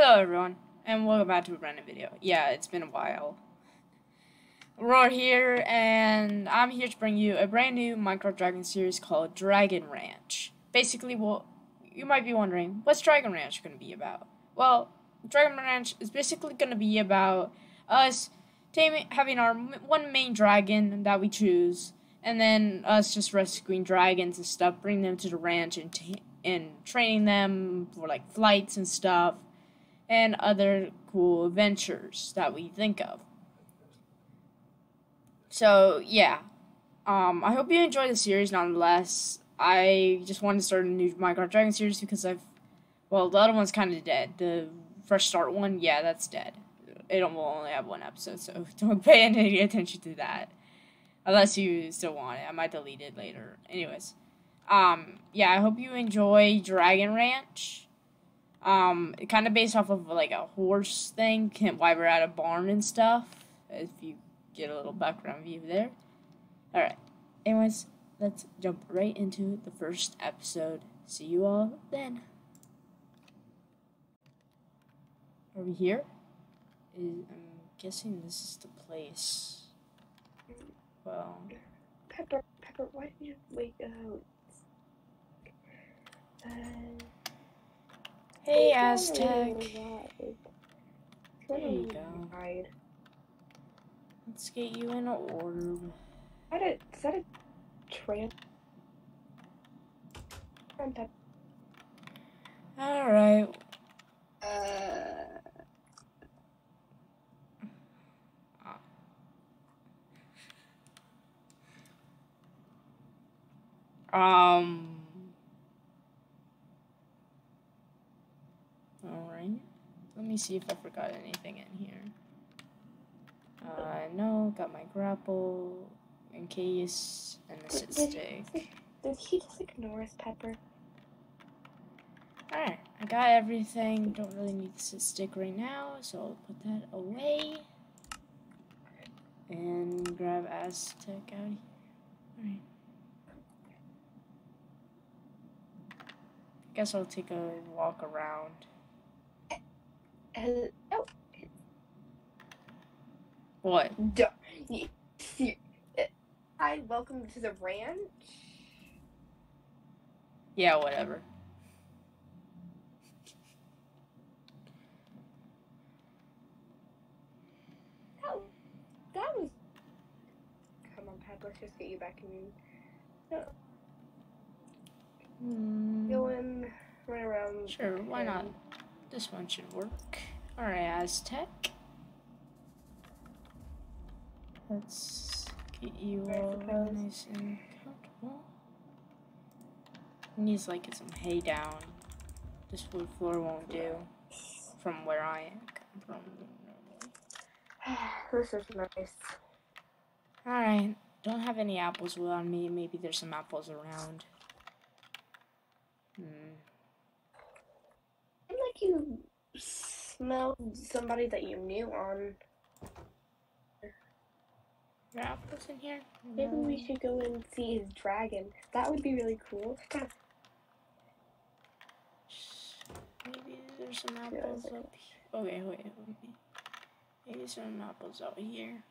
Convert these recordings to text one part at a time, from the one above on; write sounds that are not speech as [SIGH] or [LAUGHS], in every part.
Hello everyone, and welcome back to a brand new video. Yeah, it's been a while. Roar here, and I'm here to bring you a brand new Minecraft Dragon series called Dragon Ranch. Basically, well, you might be wondering, what's Dragon Ranch going to be about? Well, Dragon Ranch is basically going to be about us taming, having our one main dragon that we choose, and then us just rescuing dragons and stuff, bring them to the ranch and, and training them for like flights and stuff and other cool adventures that we think of. So, yeah. Um, I hope you enjoy the series nonetheless. I just wanted to start a new Minecraft Dragon series because I've. Well, the other one's kind of dead. The Fresh Start one, yeah, that's dead. It will only have one episode, so [LAUGHS] don't pay any attention to that. Unless you still want it. I might delete it later. Anyways. Um, yeah, I hope you enjoy Dragon Ranch. Um, kind of based off of like a horse thing, why we're at a barn and stuff. If you get a little background view there. Alright. Anyways, let's jump right into the first episode. See you all then. Are we here? Is, I'm guessing this is the place. Well. Pepper, Pepper, why did you wait out? Uh, Hey, Aztec. There you go. Let's get you in an orb. Is that a, is that a tramp? Alright. Uh. Um. Let me see if I forgot anything in here. Uh, no, got my grapple, in case, and the sit stick. Did he just ignore us, Pepper? Alright, I got everything. Don't really need the sit stick right now, so I'll put that away. And grab Aztec out here. Alright. Guess I'll take a walk around. Hello. What? Duh. Hi, welcome to the ranch. Yeah, whatever. That, that was. Come on, Pat. Let's just get you back in. No. Mm. Go in, run around. Sure, why not? This one should work. Alright, Aztec. Let's get you all nice and comfortable. Needs like get some hay down. This wood floor won't do from where I come from. [SIGHS] this is nice. Alright, don't have any apples on me. Maybe there's some apples around. Hmm you smelled somebody that you knew on. Apples in here? Maybe no. we should go and see his dragon. That would be really cool. Maybe there's some apples yeah, up here. Okay, wait, wait. Maybe some apples out here.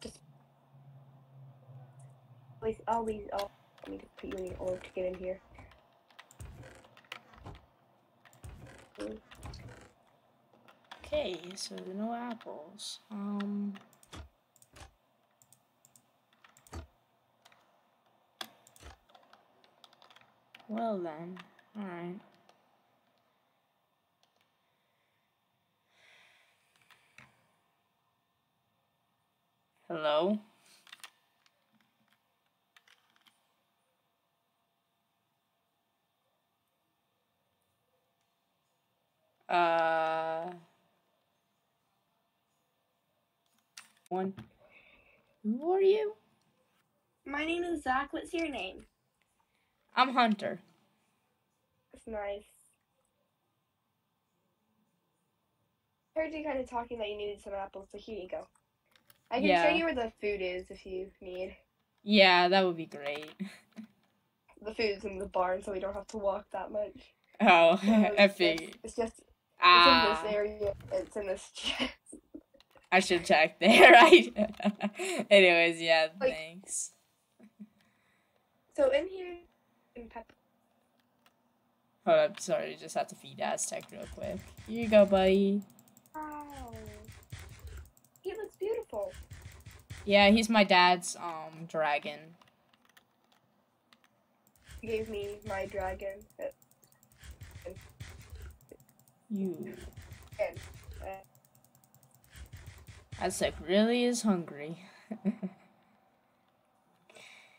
Just always, always, always. Let me just put you in the orb to get in here. Okay, so no apples. Um. Well then, alright. Hello? Uh, one. Who are you? My name is Zach. What's your name? I'm Hunter. That's nice. I heard you kind of talking that you needed some apples, so here you go. I can yeah. show you where the food is if you need. Yeah, that would be great. the food's in the barn, so we don't have to walk that much. Oh, it's Effie. just- It's just Ah, it's in this area. It's in this [LAUGHS] chest. I should check [LAUGHS] there, right? Anyways, yeah, Like- thanks. So in here, in pep. Hold up, sorry, just have to feed Aztec real quick. Here you go, buddy. Wow. He looks beautiful. Yeah, he's my dad's um dragon. He gave me my dragon. You And, Aztec really is hungry. [LAUGHS]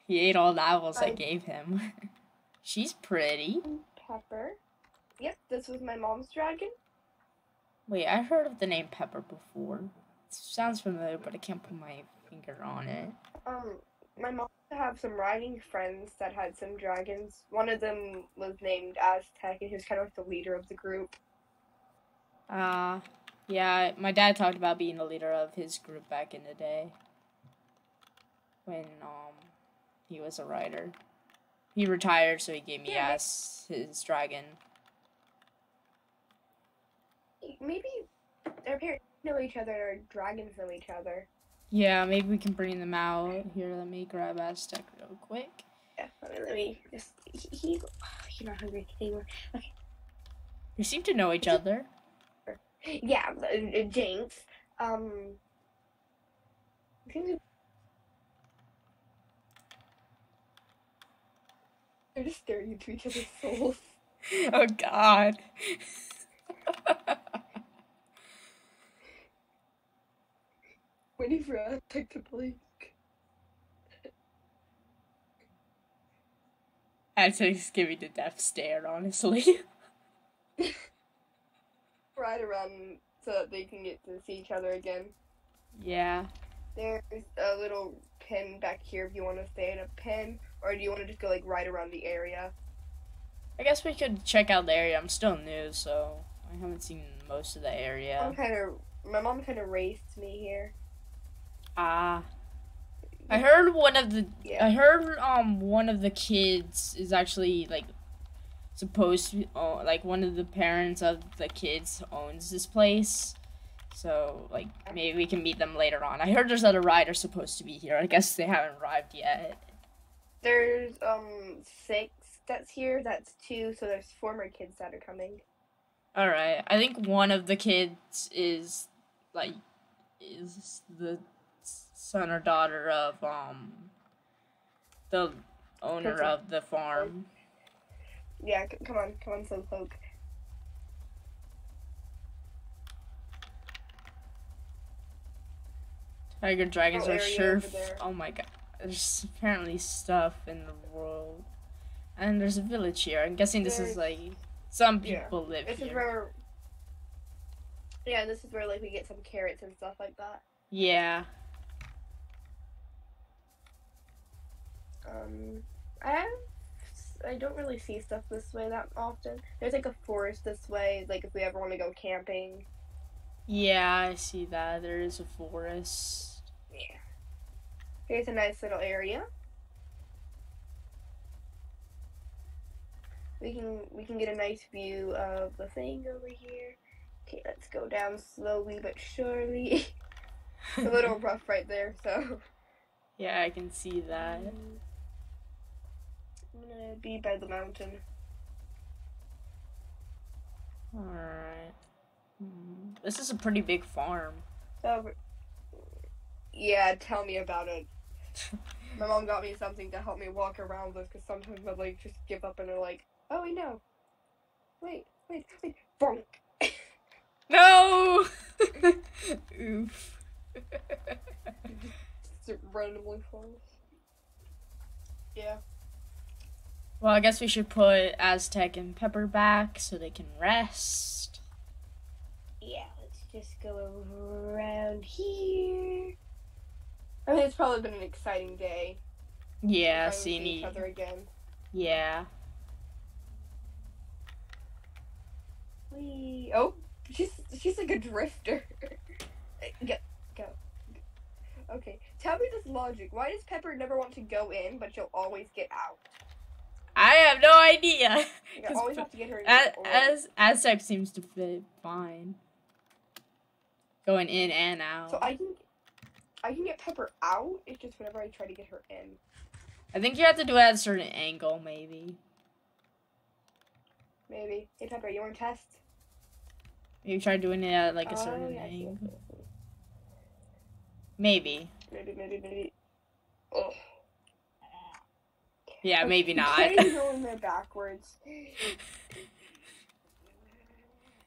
he ate all the apples I I- gave him. [LAUGHS] She's pretty. Pepper. Yep, this was my mom's dragon. Wait, I heard of the name Pepper before. It sounds familiar, but I can't put my finger on it. Um, my mom used to have some riding friends that had some dragons. One of them was named Aztec, and he was kind of like the leader of the group. Uh, yeah, my dad talked about being the leader of his group back in the day. When, um, he was a rider. He retired, so he gave me Yeah. as his dragon. Maybe their parents know each other, or dragons know each other. Yeah, maybe we can bring them out. Here, let me grab Aztec real quick. Yeah, let me, let me just. He, he, [SIGHS] he's not hungry anymore. Okay. We seem to know each other. Yeah, uh, uh, Jinx. Um. They- They're just staring into each other's [LAUGHS] souls. oh, God. Waiting for Aztec to blink. Aztec's giving the death stare, honestly. [LAUGHS] Ride around so that they can get to see each other again. yeah. There's a little pin back here if you want to stay in a pin, or do you want to just go like right around the area? I guess we could check out the area. I'm still new, so I haven't seen most of the area. I'm kind of. My mom kind of raised me here. Ah. I heard one of the Yeah. I heard um one of the kids is actually like supposed to oh, like one of the parents of the kids owns this place. So like maybe we can meet them later on. I heard there's other riders supposed to be here. I guess they haven't arrived yet. There's um six that's here. That's two. So there's four more kids that are coming. All right. I think one of the kids is like is the son or daughter of um the owner of the farm. Yeah, c- come on, come on, Slowpoke. Tiger dragons Oh, are sure. oh my god. There's apparently stuff in the world. And there's a village here. I'm guessing this is like some yeah. people live here. This is where. Yeah, this is where like we get some carrots and stuff like that. Yeah. Um, I I don't really see stuff this way that often. There's like a forest this way. Like if we ever want to go camping. Yeah, I see that. There is a forest. Yeah. Here's a nice little area. We can we can get a nice view of the thing over here. Okay, let's go down slowly but surely. [LAUGHS] a little [LAUGHS] rough right there, so yeah, I can see that. Mm. I'm gonna be by the mountain. Alright. Hmm. This is a pretty big farm. So, yeah, tell me about it. My mom got me something to help me walk around this because sometimes I'd like just give up and they're like, oh wait no, wait wait wait, bonk. [LAUGHS] No! [LAUGHS] Oof. Randomly falls. Yeah. Well, I guess we should put Aztec and Pepper back so they can rest. Yeah, let's just go around here. I mean, it's probably been an exciting day. Yeah, seeing see each other again. Yeah. Wee. Oh, she's she's like a drifter. [LAUGHS] go, go. Okay, tell me this logic. Why does Pepper never want to go in, but she'll always get out? I have no idea. [LAUGHS] 'Cause always have to get her. in As, as Aztec seems to fit fine. Going in and out. So I can, I can get Pepper out. It's just whenever I try to get her in. I think you have to do it at a certain angle, maybe. Maybe. Hey Pepper, you want to test? Maybe try doing it at like a Oh, certain yeah, see, I angle. see, I see. Maybe. Maybe, maybe, maybe. Oh. Yeah, maybe not. Try to go in there backwards.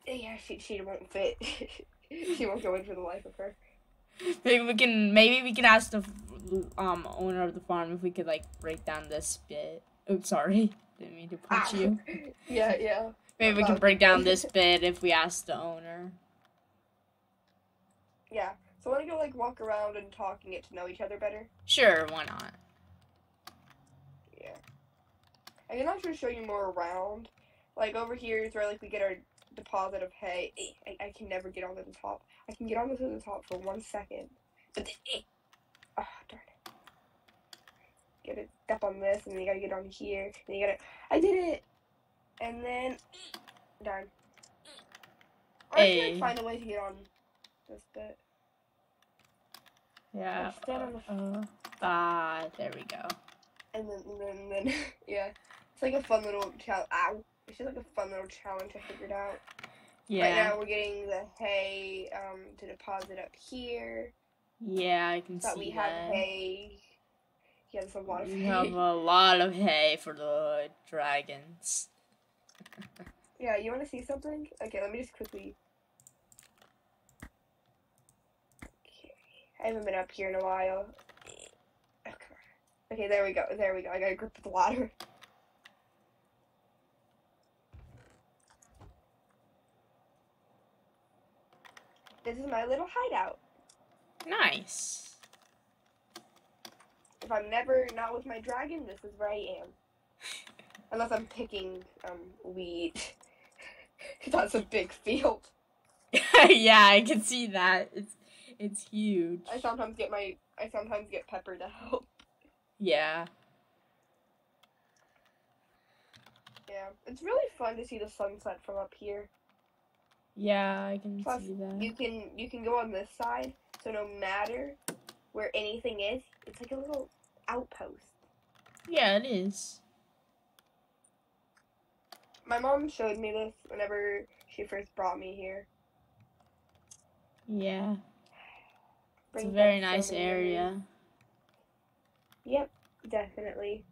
Yeah, she she won't fit. [LAUGHS] she won't go in for the life of her. maybe we can. Maybe we can ask the um owner of the farm if we could like break down this bit. Oops, sorry. [LAUGHS] Didn't mean to punch Ah. you. [LAUGHS] Yeah, yeah. Maybe we can break down this bit if we ask the owner. Yeah. So I want to go like walk around and talk and get to know each other better. Sure, why not? Yeah. I can also show you more around. Like over here is where like we get our deposit of hay. I, I can never get onto the top. I can get onto the top for one second. But then, eh. oh, darn it. Get it step on this and then you gotta get on here. And you gotta I did it! And then darn. Or I can Hey. find a way to get on this bit. Yeah. Let's stand on the Uh, ah, there we go. And then, and then, and then, [LAUGHS] yeah. It's like a fun little challenge. Ow. It's just like a fun little challenge I figured out. Yeah. Right now we're getting the hay um, to deposit up here. Yeah, I can That see we have hay. Yeah, there's a lot of We hay. have a lot of hay for the dragons. Yeah, you want to see something? Okay, let me just quickly. Okay. I haven't been up here in a while. Oh. Okay, there we go. There we go. I got a grip of the ladder. This is my little hideout. Nice. If I'm never not with my dragon, this is where I am. [LAUGHS] Unless I'm picking um weed. [LAUGHS] That's a big field. [LAUGHS] yeah, I can see that. It's it's huge. I sometimes get my I sometimes get Pepper to help. Yeah. Yeah, it's really fun to see the sunset from up here. Yeah, I can Plus, see that. You can you can go on this side, so no matter where anything is, it's like a little outpost. Yeah, it is. My mom showed me this whenever she first brought me here. Yeah. It's a very nice area. Yep, definitely.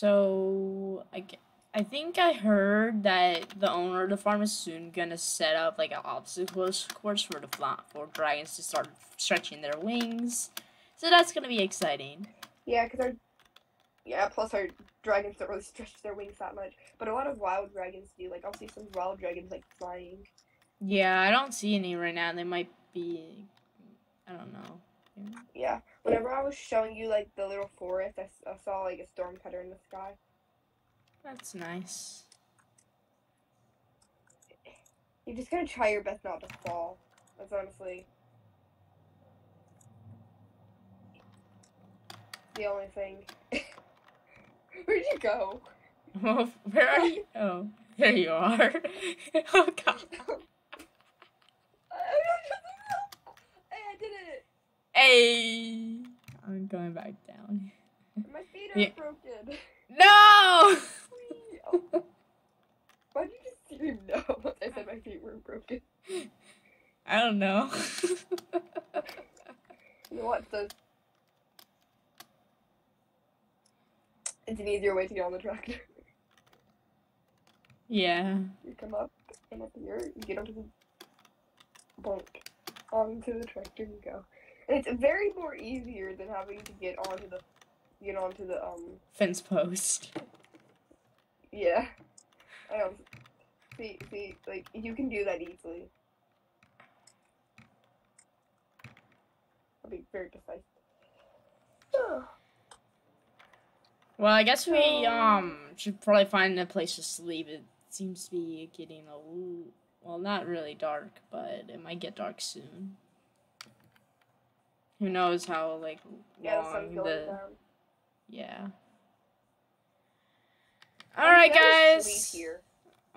So I, I think I heard that the owner of the farm is soon gonna set up like an obstacle course for the for dragons to start stretching their wings. So that's gonna be exciting. Yeah, because our yeah, plus our dragons don't really stretch their wings that much, but a lot of wild dragons do. Like I'll see some wild dragons like flying. Yeah, I don't see any right now. They might be, I don't know. Yeah, whenever I was showing you like the little forest, I saw like a storm cutter in the sky. That's nice. You just gotta try your best not to fall. That's honestly the only thing. [LAUGHS] Where'd you go? Oh, where are you? [LAUGHS] Oh, there you are. [LAUGHS] oh god. Hey, I did it! Hey, I'm going back down. My feet are Yeah. broken. No. Oh. Why did you just scream no once I said my feet were broken? I don't know. You know what? The... It's an easier way to get on the tractor. yeah. You come up and up here, you get onto the bunk, onto the tractor you go. It's very more easier than having to get onto the get onto the um Fence post. yeah. I don't see see like you can do that easily. I'll be very precise. [SIGHS] Well, I guess we [SIGHS] um should probably find a place to sleep. It seems to be getting a little, well, not really dark, but it might get dark soon. Who knows how like Yeah, long the down. yeah. I'm All right, guys.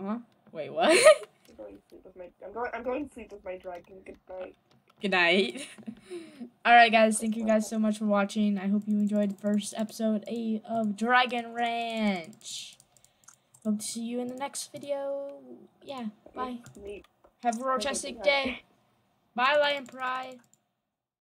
Huh? Wait, what? [LAUGHS] I'm going to sleep with my. I'm going. I'm going to sleep with my dragon. Good night. Good night. [LAUGHS] All right, guys. Thank you guys so much for watching. I hope you enjoyed the first episode of Dragon Ranch. Hope to see you in the next video. Yeah. Bye. Have a Have a roartastic good night. day. Bye, Lion Pride.